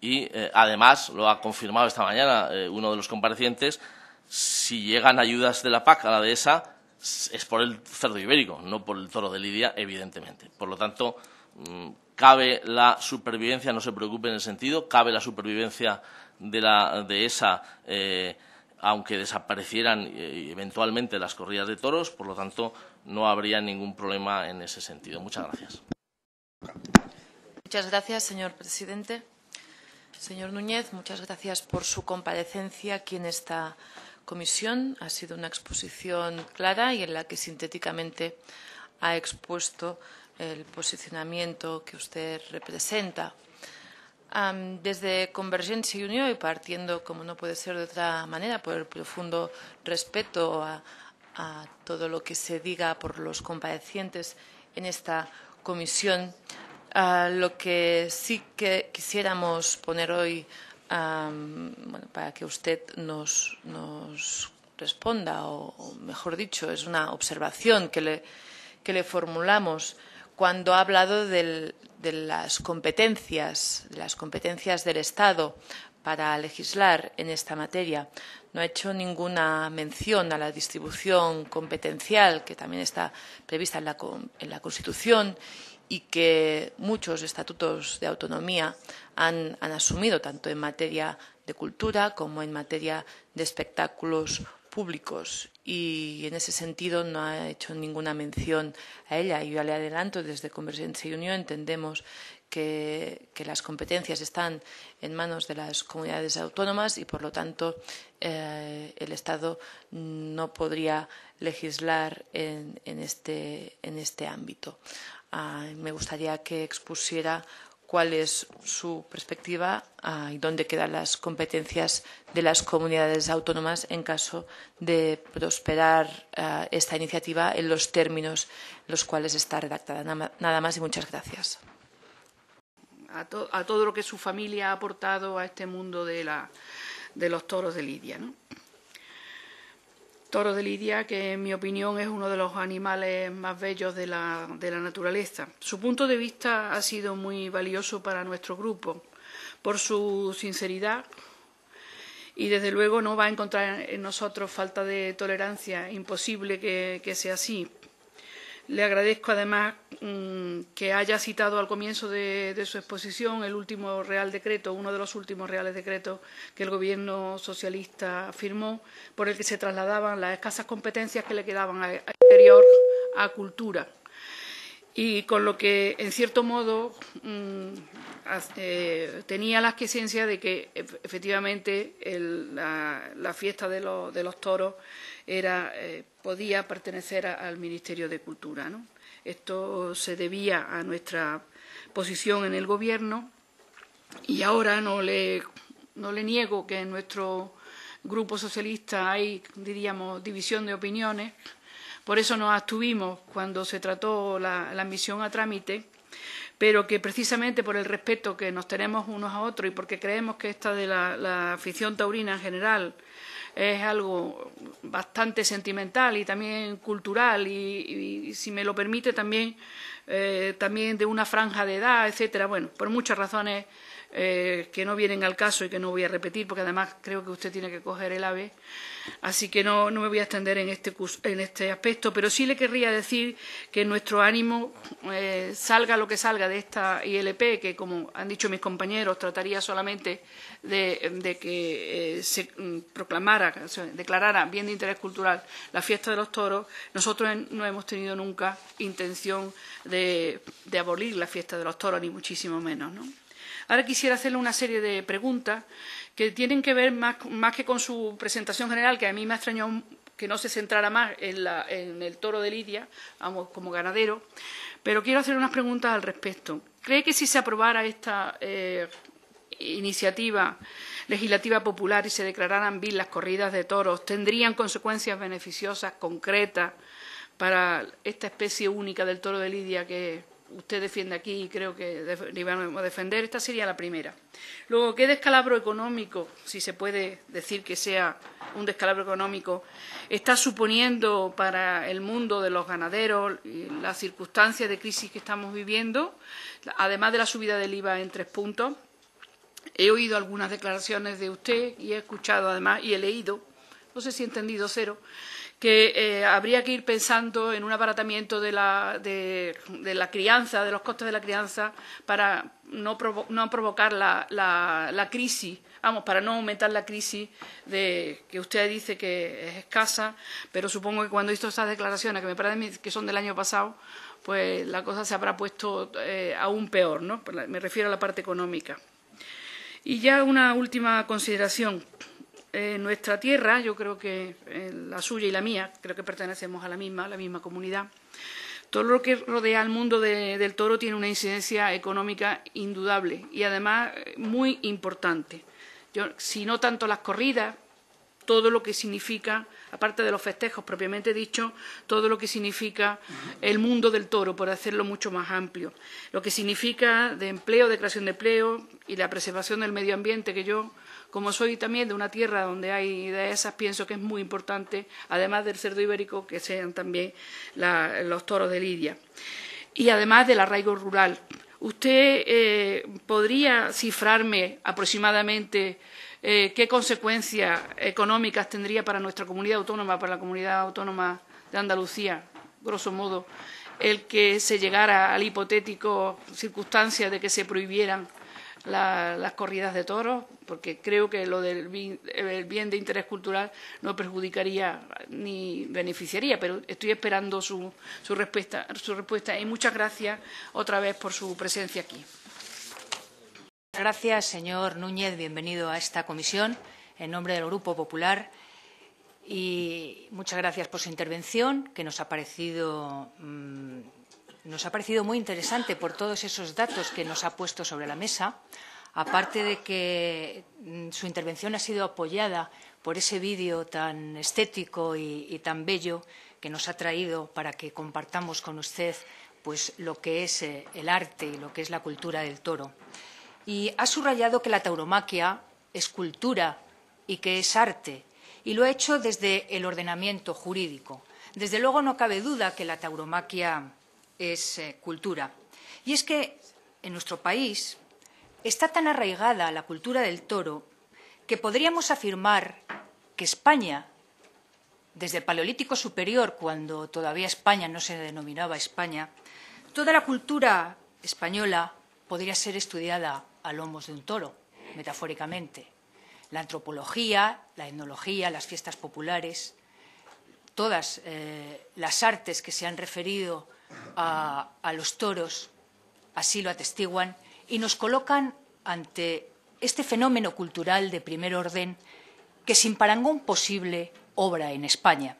[SPEAKER 4] y eh, además, lo ha confirmado esta mañana eh, uno de los comparecientes, si llegan ayudas de la PAC a la dehesa es por el cerdo ibérico, no por el toro de Lidia, evidentemente. Por lo tanto, mm, cabe la supervivencia, no se preocupe en el sentido, cabe la supervivencia de la dehesa eh, aunque desaparecieran eventualmente las corridas de toros, por lo tanto, no habría ningún problema en ese sentido. Muchas gracias.
[SPEAKER 5] Muchas gracias, señor presidente. Señor Núñez, muchas gracias por su comparecencia aquí en esta comisión. Ha sido una exposición clara y en la que sintéticamente ha expuesto el posicionamiento que usted representa desde Convergencia y Unión y partiendo, como no puede ser de otra manera, por el profundo respeto a, todo lo que se diga por los comparecientes en esta comisión, lo que sí que quisiéramos poner hoy para que usted nos, responda, o, mejor dicho, es una observación que le, formulamos cuando ha hablado de las competencias, las competencias del Estado para legislar en esta materia. No ha hecho ninguna mención a la distribución competencial que también está prevista en la, Constitución y que muchos estatutos de autonomía han, asumido, tanto en materia de cultura como en materia de espectáculos públicos y en ese sentido no ha hecho ninguna mención a ella. Yo le adelanto, desde Convergencia y Unión entendemos que, las competencias están en manos de las comunidades autónomas y, por lo tanto, eh, el Estado no podría legislar en, este, este, ámbito. Ah, me gustaría que expusiera cuál es su perspectiva ah, y dónde quedan las competencias de las comunidades autónomas en caso de prosperar ah, esta iniciativa en los términos en los cuales está redactada. Nada más y muchas gracias.
[SPEAKER 6] A, todo lo que su familia ha aportado a este mundo de, de los toros de Lidia. ¿no? Toro de Lidia, que en mi opinión es uno de los animales más bellos de la, de la naturaleza. Su punto de vista ha sido muy valioso para nuestro grupo por su sinceridad y desde luego no va a encontrar en nosotros falta de tolerancia, imposible que sea así. Le agradezco además mm, que haya citado al comienzo de, su exposición el último Real Decreto, uno de los últimos Reales Decretos que el Gobierno socialista firmó, por el que se trasladaban las escasas competencias que le quedaban al exterior a cultura. Y con lo que, en cierto modo, mm, eh, tenía la quiesencia de que efectivamente la, fiesta de los toros era, eh, podía pertenecer al Ministerio de Cultura. Esto se debía a nuestra posición en el Gobierno y ahora no le, no le niego que en nuestro grupo socialista hay, diríamos, división de opiniones. Por eso nos abstuvimos cuando se trató la, admisión a trámite, pero que precisamente por el respeto que nos tenemos unos a otros y porque creemos que esta de la afición taurina en general es algo bastante sentimental y también cultural y, si me lo permite también eh, también de una franja de edad, etcétera. Bueno, por muchas razones eh, que no vienen al caso y que no voy a repetir, porque además creo que usted tiene que coger el AVE, así que no, me voy a extender en este, en este aspecto, pero sí le querría decir que nuestro ánimo, eh, salga lo que salga de esta ILP, que como han dicho mis compañeros, trataría solamente de, que eh, se mm, proclamara, declarara bien de interés cultural la fiesta de los toros, nosotros no hemos tenido nunca intención de, de abolir la fiesta de los toros, ni muchísimo menos, ¿no? Ahora quisiera hacerle una serie de preguntas que tienen que ver más, que con su presentación general, que a mí me ha extrañado que no se centrara más en, el toro de Lidia, como ganadero, pero quiero hacer unas preguntas al respecto. ¿Cree que si se aprobara esta eh, iniciativa legislativa popular y se declararan bien las corridas de toros, tendrían consecuencias beneficiosas, concretas, para esta especie única del toro de Lidia que usted defiende aquí y creo que debemos defender, esta sería la primera. Luego, ¿qué descalabro económico, si se puede decir que sea un descalabro económico, está suponiendo para el mundo de los ganaderos las circunstancias de crisis que estamos viviendo, además de la subida del IVA en tres puntos? He oído algunas declaraciones de usted y he escuchado además y he leído, no sé si he entendido cero, que eh, habría que ir pensando en un abaratamiento de la, de, la, crianza, de los costes de la crianza, para no, no provocar la, la, crisis, vamos, para no aumentar la crisis de, que usted dice que es escasa, pero supongo que cuando hizo estas declaraciones, que me parece que son del año pasado, pues la cosa se habrá puesto eh, aún peor, ¿no? Me refiero a la parte económica. Y ya una última consideración nuestra tierra, yo creo que la suya y la mía, creo que pertenecemos a la misma, a la misma comunidad, todo lo que rodea al mundo del toro tiene una incidencia económica indudable y además muy importante. Yo, si no tanto las corridas, todo lo que significa, aparte de los festejos propiamente dicho, todo lo que significa el mundo del toro, por hacerlo mucho más amplio. Lo que significa de empleo, de creación de empleo y la preservación del medio ambiente, que yo como soy también de una tierra donde hay de esas, pienso que es muy importante, además del cerdo ibérico, que sean también los toros de Lidia. Y además del arraigo rural. ¿Usted eh, podría cifrarme aproximadamente eh, qué consecuencias económicas tendría para nuestra comunidad autónoma, para la comunidad autónoma de Andalucía, grosso modo, el que se llegara al hipotético circunstancia de que se prohibieran las corridas de toros, porque creo que lo del bien, de interés cultural no perjudicaría ni beneficiaría, pero estoy esperando su, su, respuesta, su respuesta y muchas gracias otra vez por su presencia aquí.
[SPEAKER 7] Gracias, señor Núñez. Bienvenido a esta comisión en nombre del Grupo Popular. Y muchas gracias por su intervención, que nos ha parecido, mmm, nos ha parecido muy interesante por todos esos datos que nos ha puesto sobre la mesa. Aparte de que mmm, su intervención ha sido apoyada por ese vídeo tan estético y, y tan bello que nos ha traído para que compartamos con usted pues, lo que es eh, el arte y lo que es la cultura del toro y ha subrayado que la tauromaquia es cultura y que es arte, y lo ha hecho desde el ordenamiento jurídico. Desde luego no cabe duda que la tauromaquia es eh, cultura. Y es que en nuestro país está tan arraigada la cultura del toro que podríamos afirmar que España, desde el Paleolítico Superior, cuando todavía España no se denominaba España, toda la cultura española podría ser estudiada a lomos de un toro, metafóricamente. La antropología, la etnología, las fiestas populares, todas eh, las artes que se han referido a, los toros así lo atestiguan y nos colocan ante este fenómeno cultural de primer orden que sin parangón posible obra en España.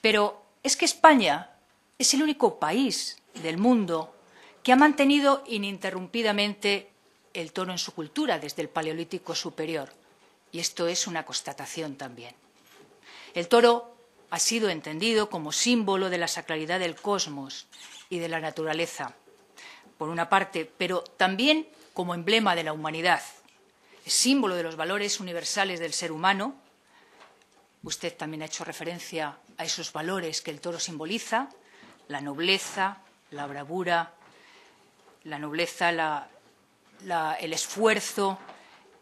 [SPEAKER 7] Pero es que España es el único país del mundo que ha mantenido ininterrumpidamente el toro en su cultura desde el Paleolítico superior. Y esto es una constatación también. El toro ha sido entendido como símbolo de la sacralidad del cosmos y de la naturaleza, por una parte, pero también como emblema de la humanidad. Símbolo de los valores universales del ser humano. Usted también ha hecho referencia a esos valores que el toro simboliza, la nobleza, la bravura, la nobleza, el esfuerzo,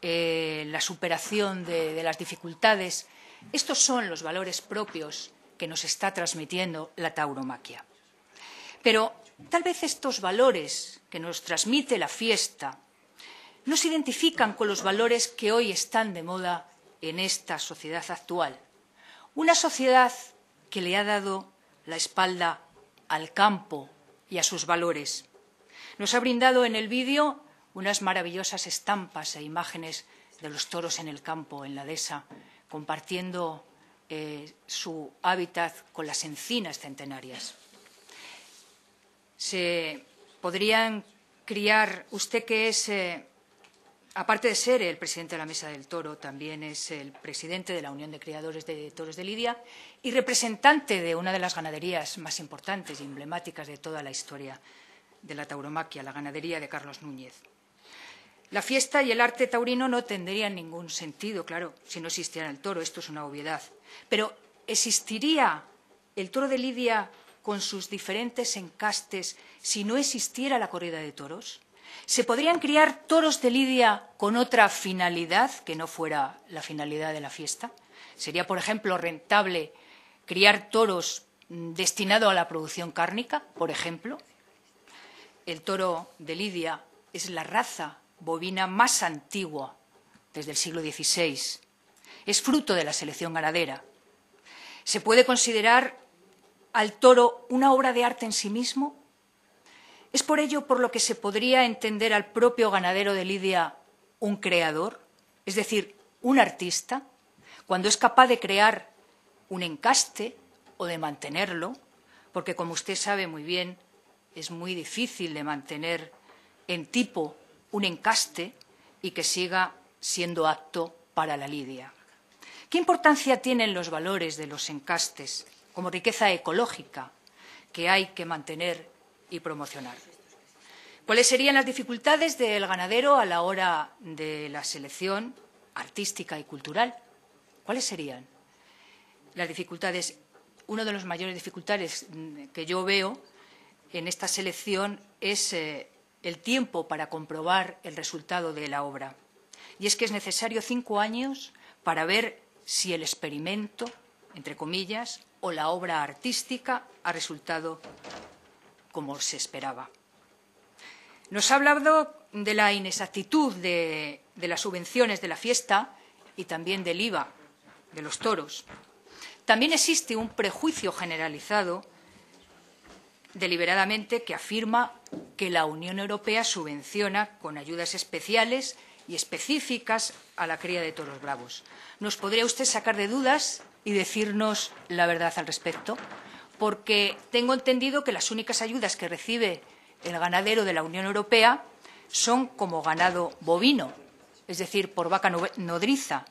[SPEAKER 7] eh, la superación de las dificultades. Estos son los valores propios que nos está transmitiendo la tauromaquia. Pero tal vez estos valores que nos transmite la fiesta no se identifican con los valores que hoy están de moda en esta sociedad actual. Una sociedad que le ha dado la espalda al campo y a sus valores. Nos ha brindado en el vídeo unas maravillosas estampas e imágenes de los toros en el campo, en la dehesa, compartiendo eh, su hábitat con las encinas centenarias. Se podrían criar, usted que es, eh, aparte de ser el presidente de la Mesa del Toro, también es el presidente de la Unión de Criadores de Toros de Lidia y representante de una de las ganaderías más importantes y emblemáticas de toda la historia de la tauromaquia, la ganadería de Carlos Núñez. La fiesta y el arte taurino no tendrían ningún sentido, claro, si no existiera el toro. Esto es una obviedad. Pero ¿existiría el toro de Lidia con sus diferentes encastes si no existiera la corrida de toros? ¿Se podrían criar toros de Lidia con otra finalidad que no fuera la finalidad de la fiesta? ¿Sería, por ejemplo, rentable criar toros destinados a la producción cárnica, por ejemplo? El toro de Lidia es la raza bovina más antigua desde el siglo XVI. Es fruto de la selección ganadera. ¿Se puede considerar al toro una obra de arte en sí mismo? ¿Es por ello por lo que se podría entender al propio ganadero de Lidia un creador, es decir, un artista, cuando es capaz de crear un encaste o de mantenerlo? Porque, como usted sabe muy bien, es muy difícil de mantener en tipo un encaste y que siga siendo apto para la lidia. ¿Qué importancia tienen los valores de los encastes como riqueza ecológica que hay que mantener y promocionar? ¿Cuáles serían las dificultades del ganadero a la hora de la selección artística y cultural? ¿Cuáles serían? Las dificultades, una de las mayores dificultades que yo veo en esta selección es eh, el tiempo para comprobar el resultado de la obra. Y es que es necesario cinco años para ver si el experimento, entre comillas, o la obra artística ha resultado como se esperaba. Nos ha hablado de la inexactitud de, de las subvenciones de la fiesta y también del IVA de los toros. También existe un prejuicio generalizado deliberadamente que afirma que la Unión Europea subvenciona con ayudas especiales y específicas a la cría de toros bravos. ¿Nos podría usted sacar de dudas y decirnos la verdad al respecto? Porque tengo entendido que las únicas ayudas que recibe el ganadero de la Unión Europea son como ganado bovino, es decir, por vaca nodriza.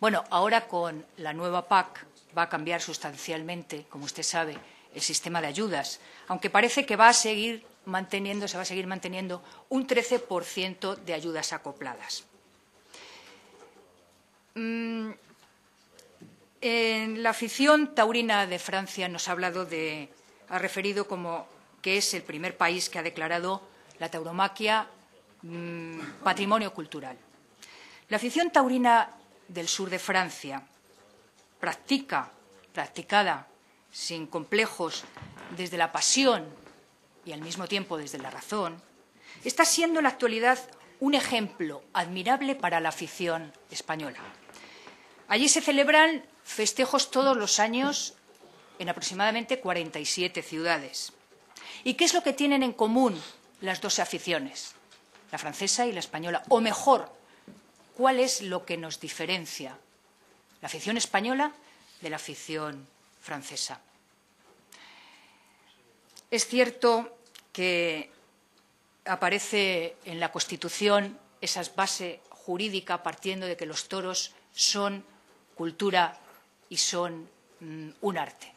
[SPEAKER 7] Bueno, ahora con la nueva PAC va a cambiar sustancialmente, como usted sabe, el sistema de ayudas, aunque parece que va a seguir manteniendo, se va a seguir manteniendo un 13% de ayudas acopladas. Mm, en la afición taurina de Francia nos ha hablado de, ha referido como que es el primer país que ha declarado la tauromaquia mm, patrimonio cultural. La afición taurina del sur de Francia practica, practicada sin complejos desde la pasión y al mismo tiempo desde la razón, está siendo en la actualidad un ejemplo admirable para la afición española. Allí se celebran festejos todos los años en aproximadamente 47 ciudades. ¿Y qué es lo que tienen en común las dos aficiones, la francesa y la española? O mejor, ¿cuál es lo que nos diferencia la afición española de la afición francesa? Es cierto que aparece en la Constitución esa base jurídica partiendo de que los toros son cultura y son mm, un arte.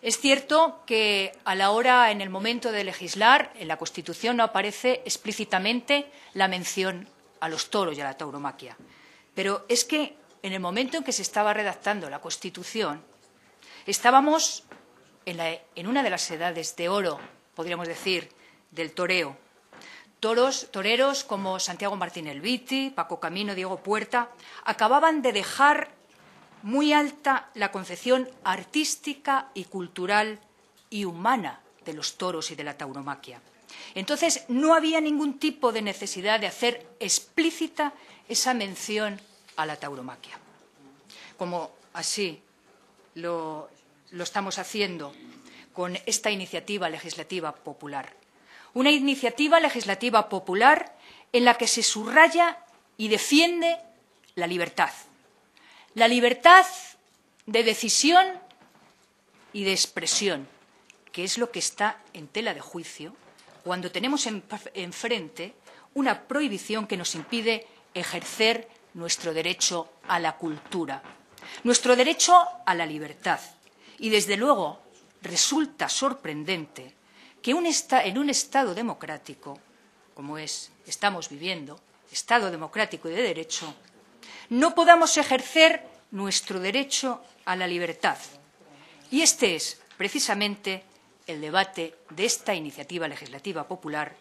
[SPEAKER 7] Es cierto que a la hora, en el momento de legislar, en la Constitución no aparece explícitamente la mención a los toros y a la tauromaquia. Pero es que en el momento en que se estaba redactando la Constitución, estábamos en, una de las edades de oro, podríamos decir, del toreo. Toros, toreros como Santiago Martín Elviti, Paco Camino, Diego Puerta, acababan de dejar muy alta la concepción artística y cultural y humana de los toros y de la tauromaquia. Entonces, no había ningún tipo de necesidad de hacer explícita esa mención a la tauromaquia. Como así lo, lo estamos haciendo con esta iniciativa legislativa popular. Una iniciativa legislativa popular en la que se subraya y defiende la libertad. La libertad de decisión y de expresión, que es lo que está en tela de juicio cuando tenemos enfrente una prohibición que nos impide ejercer nuestro derecho a la cultura, nuestro derecho a la libertad, y, desde luego, resulta sorprendente que en un Estado democrático, como es, estamos viviendo, Estado democrático y de derecho, no podamos ejercer nuestro derecho a la libertad. Y este es, precisamente, el debate de esta iniciativa legislativa popular,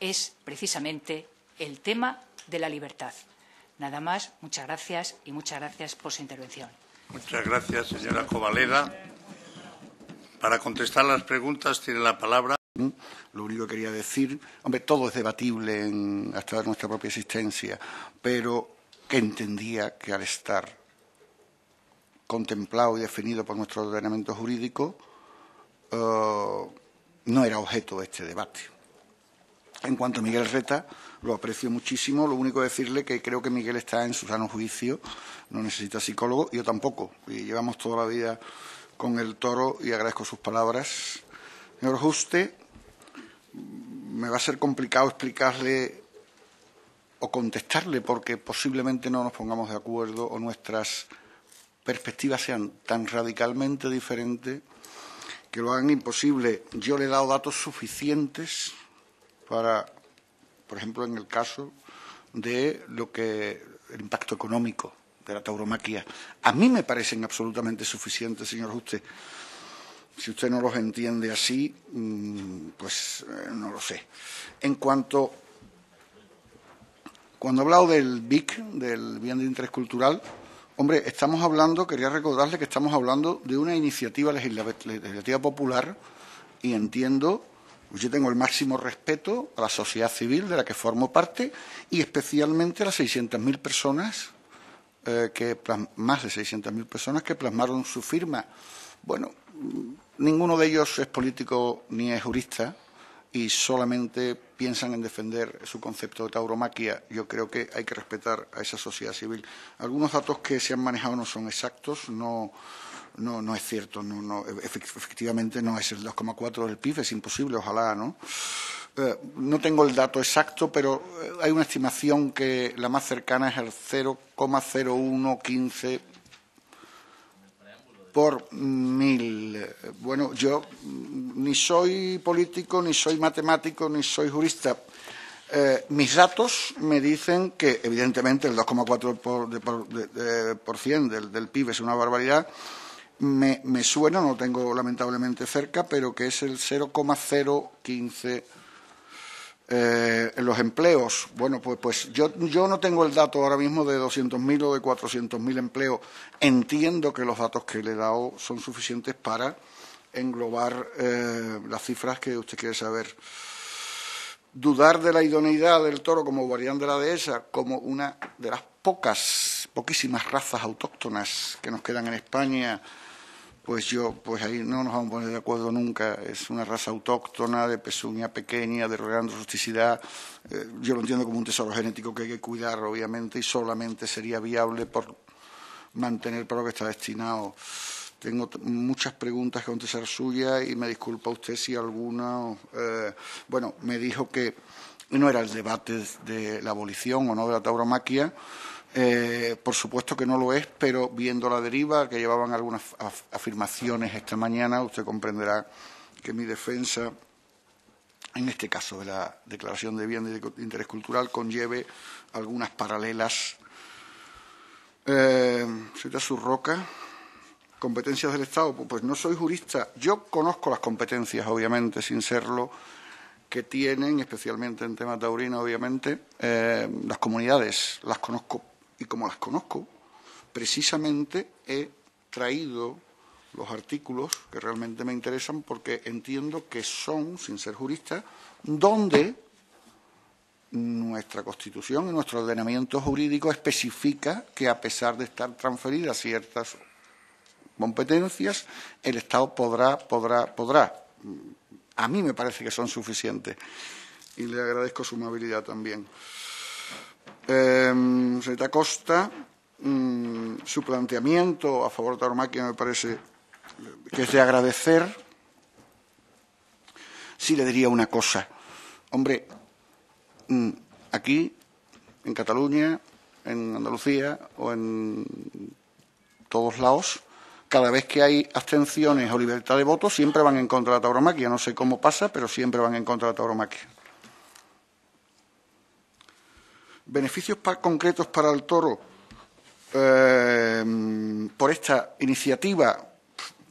[SPEAKER 7] es precisamente el tema de la libertad. Nada más, muchas gracias y muchas gracias por su intervención.
[SPEAKER 3] Muchas gracias, señora Covaleda. Para contestar las preguntas tiene la palabra.
[SPEAKER 1] Lo único que quería decir, hombre, todo es debatible en, hasta nuestra propia existencia, pero que entendía que al estar contemplado y definido por nuestro ordenamiento jurídico, eh, no era objeto de este debate. En cuanto a Miguel Reta, lo aprecio muchísimo. Lo único decirle que creo que Miguel está en su sano juicio, no necesita psicólogo, yo tampoco. Y llevamos toda la vida con el toro y agradezco sus palabras. Señor Juste, me va a ser complicado explicarle o contestarle porque posiblemente no nos pongamos de acuerdo o nuestras perspectivas sean tan radicalmente diferentes que lo hagan imposible. Yo le he dado datos suficientes para, por ejemplo, en el caso de lo que el impacto económico de la tauromaquia. A mí me parecen absolutamente suficientes, señor Juste. Si usted no los entiende así, mm, pues eh, no lo sé. En cuanto. Cuando he hablado del BIC, del Bien de Interés Cultural, hombre, estamos hablando, quería recordarle que estamos hablando de una iniciativa legislativa popular y entiendo Yo tengo el máximo respeto a la sociedad civil de la que formo parte y especialmente a las 600.000 personas, eh, que más de 600.000 personas que plasmaron su firma. Bueno, ninguno de ellos es político ni es jurista y solamente piensan en defender su concepto de tauromaquia. Yo creo que hay que respetar a esa sociedad civil. Algunos datos que se han manejado no son exactos, no no, no es cierto, no, no, efectivamente no es el 2,4 del PIB, es imposible, ojalá, ¿no? Eh, no tengo el dato exacto, pero eh, hay una estimación que la más cercana es el 0,0115 por mil. Bueno, yo ni soy político, ni soy matemático, ni soy jurista. Eh, mis datos me dicen que, evidentemente, el 2,4% por, por, del, del PIB es una barbaridad, me, me, suena, no lo tengo lamentablemente cerca, pero que es el 0,015 eh, en los empleos. Bueno, pues, pues yo, yo, no tengo el dato ahora mismo de 200.000 o de 400.000 empleos. Entiendo que los datos que le he dado son suficientes para englobar eh, las cifras que usted quiere saber. Dudar de la idoneidad del toro como guardián de la dehesa, como una de las pocas, poquísimas razas autóctonas que nos quedan en España, pues yo, pues ahí no nos vamos a poner de acuerdo nunca. Es una raza autóctona, de pezuña pequeña, de gran rusticidad. Eh, yo lo entiendo como un tesoro genético que hay que cuidar, obviamente, y solamente sería viable por mantener para lo que está destinado. Tengo muchas preguntas que contestar suya y me disculpa usted si alguna. Eh, bueno, me dijo que no era el debate de la abolición o no de la tauromaquia eh, por supuesto que no lo es, pero viendo la deriva, que llevaban algunas afirmaciones esta mañana, usted comprenderá que mi defensa, en este caso de la declaración de bien de interés cultural, conlleve algunas paralelas. Eh, su roca. Competencias del Estado. Pues no soy jurista. Yo conozco las competencias, obviamente, sin serlo, que tienen, especialmente en tema taurino, obviamente, eh, las comunidades. Las conozco y como las conozco, precisamente he traído los artículos que realmente me interesan porque entiendo que son, sin ser jurista, donde nuestra Constitución y nuestro ordenamiento jurídico especifica que a pesar de estar transferidas ciertas competencias, el Estado podrá, podrá, podrá. A mí me parece que son suficientes y le agradezco su amabilidad también. Eh, señorita Costa, mm, su planteamiento a favor de Tauromaquia me parece que es de agradecer. Sí le diría una cosa. Hombre, mm, aquí, en Cataluña, en Andalucía o en todos lados, cada vez que hay abstenciones o libertad de voto, siempre van en contra de la tauromaquia. No sé cómo pasa, pero siempre van en contra de la tauromaquia. Beneficios concretos para el toro eh, por esta iniciativa,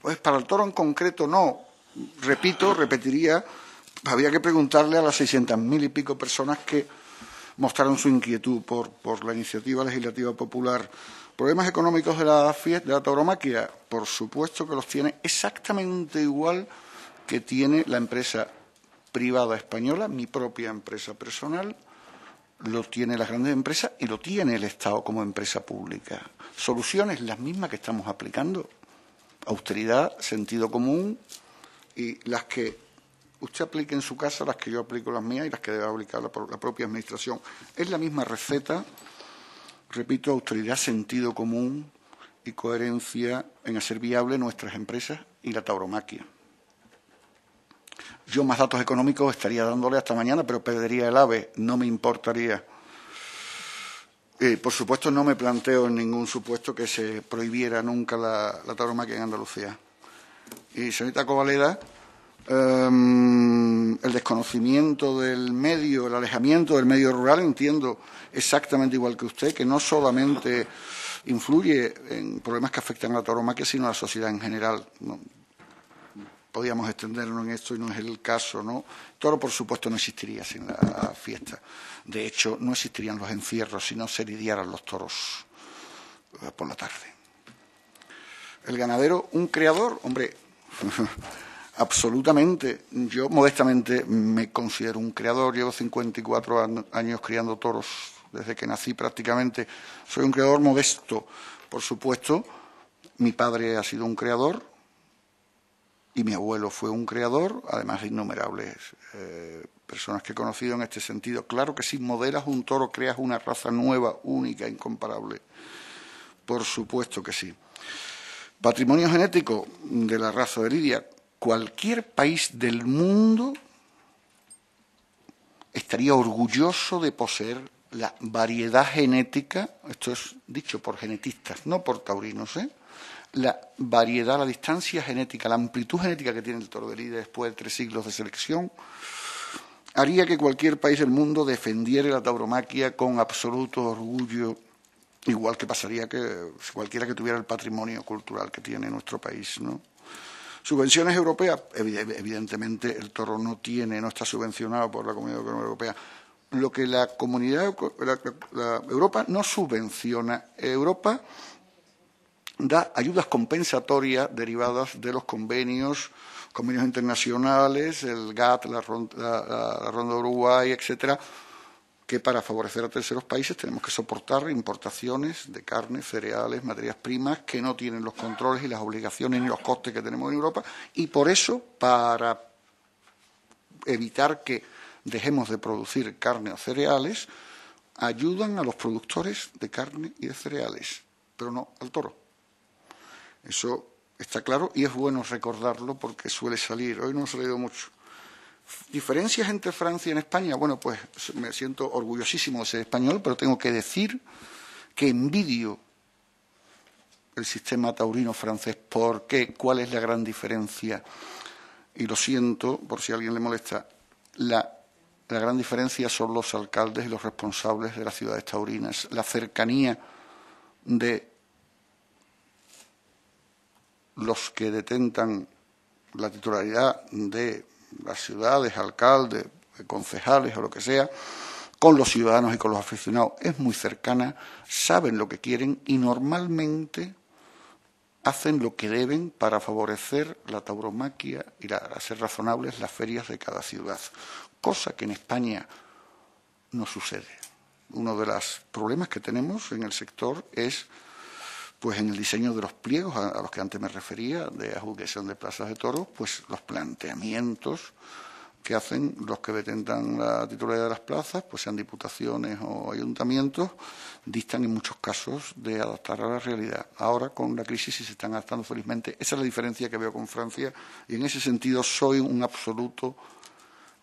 [SPEAKER 1] pues para el toro en concreto no. Repito, repetiría, había que preguntarle a las 600.000 y pico personas que mostraron su inquietud por, por la iniciativa legislativa popular. ¿Problemas económicos de la, de la tauromaquia? Por supuesto que los tiene exactamente igual que tiene la empresa privada española, mi propia empresa personal, lo tiene las grandes empresas y lo tiene el Estado como empresa pública. Soluciones las mismas que estamos aplicando. Austeridad, sentido común y las que usted aplique en su casa, las que yo aplico las mías y las que debe aplicar la, la propia Administración. Es la misma receta, repito, austeridad, sentido común y coherencia en hacer viable nuestras empresas y la tauromaquia. Yo más datos económicos estaría dándole hasta mañana, pero perdería el ave, no me importaría. por supuesto, no me planteo en ningún supuesto que se prohibiera nunca la, la tauromaquia en Andalucía. Y, señorita Covaleda, em, el desconocimiento del medio, el alejamiento del medio rural, entiendo exactamente igual que usted, que no solamente influye en problemas que afectan a la tauromaquia, sino a la sociedad en general podíamos extendernos en esto y no es el caso, ¿no? Toro, por supuesto, no existiría sin la fiesta. De hecho, no existirían los encierros si no se lidiaran los toros eh, por la tarde. El ganadero, un creador, hombre, Absolutamente. Yo modestamente me considero un creador. Llevo 54 años criando toros desde que nací prácticamente. Soy un creador modesto, por supuesto. Mi padre ha sido un creador y mi abuelo fue un creador, además de innumerables eh, personas que he conocido en este sentido. Claro que si modelas un toro creas una raza nueva, única, incomparable. Por supuesto que sí. Patrimonio genético de la raza de Lidia cualquier país del mundo estaría orgulloso de poseer la variedad genética, esto es dicho por genetistas, no por taurinos, ¿eh? La variedad, la distancia genética, la amplitud genética que tiene el toro de Lidia después de tres siglos de selección, haría que cualquier país del mundo defendiera la tauromaquia con absoluto orgullo, igual que pasaría que cualquiera que tuviera el patrimonio cultural que tiene nuestro país, ¿no? Subvenciones europeas, evidentemente el toro no tiene, no está subvencionado por la Comunidad Europea. Lo que la comunidad, Europa no subvenciona, Europa da ayudas compensatorias derivadas de los convenios, convenios internacionales, el GATT, la, la Ronda de Uruguay, etcétera, que para favorecer a terceros países tenemos que soportar importaciones de carne, cereales, materias primas que no tienen los controles y las obligaciones ni los costes que tenemos en Europa y por eso para evitar que dejemos de producir carne o cereales ayudan a los productores de carne y de cereales, pero no al toro. Eso está claro y es bueno recordarlo porque suele salir. Hoy no ha salido mucho. ¿Diferencias entre Francia y España? Bueno, pues me siento orgullosísimo de ser español, pero tengo que decir que envidio el sistema taurino francés. ¿Por qué? ¿Cuál es la gran diferencia? Y lo siento, por si a alguien le molesta, la, la gran diferencia son los alcaldes y los responsables de las ciudades taurinas, la cercanía de los que detentan la titularidad de las ciudades, alcaldes, concejales o lo que sea, con los ciudadanos y con los aficionados es muy cercana, saben lo que quieren y normalmente hacen lo que deben para favorecer la tauromaquia y hacer razonables las ferias de cada ciudad, cosa que en España no sucede. Uno de los problemas que tenemos en el sector es pues en el diseño de los pliegos a, los que antes me refería, de adjudicación de plazas de toros, pues los planteamientos que hacen los que detentan la titularidad de las plazas, pues sean diputaciones o ayuntamientos, distan en muchos casos de adaptar a la realidad. Ahora con la crisis sí se están adaptando felizmente. Esa es la diferencia que veo con Francia y en ese sentido soy un absoluto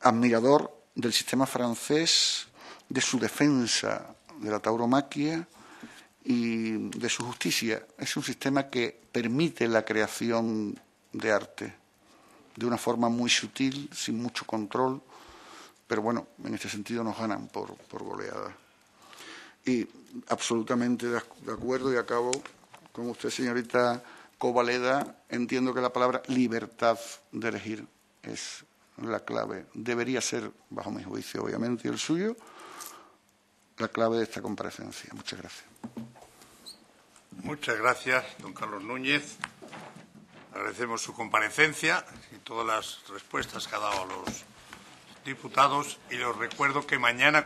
[SPEAKER 1] admirador del sistema francés, de su defensa de la tauromaquia y de su justicia. Es un sistema que permite la creación de arte de una forma muy sutil, sin mucho control, pero bueno, en este sentido nos ganan por, por goleada. Y absolutamente de, acuerdo y acabo con usted, señorita Covaleda, entiendo que la palabra libertad de elegir es la clave. Debería ser, bajo mi juicio, obviamente, y el suyo, la clave de esta comparecencia. Muchas gracias.
[SPEAKER 3] Muchas gracias, don Carlos Núñez. Agradecemos su comparecencia y todas las respuestas que ha dado a los diputados y les recuerdo que mañana